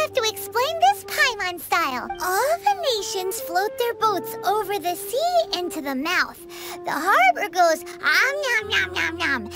I have to explain this Paimon style. All the nations float their boats over the sea into the mouth. The harbor goes, om nom nom nom nom,